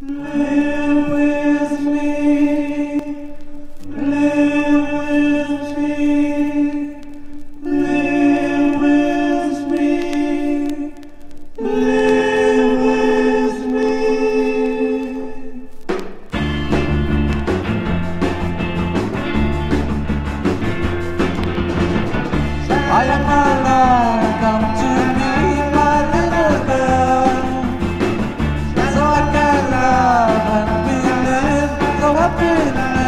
嗯。happen. I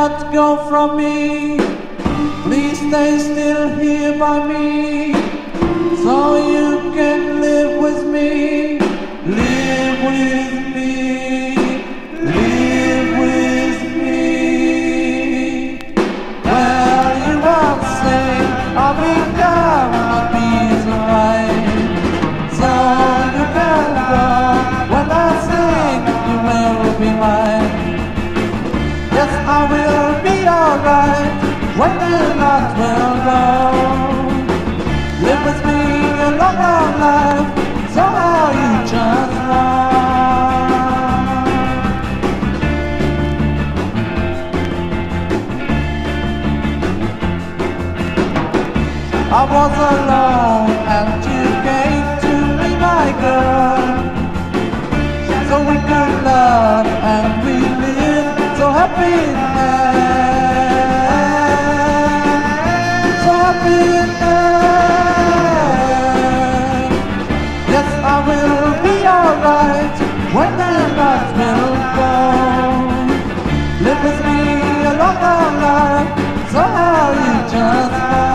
not go from me. Please stay still here by me, so you can live with me. Live with me. I will be alright when the lights will go. Live with me a long, long life, somehow you just know. I was alone. done.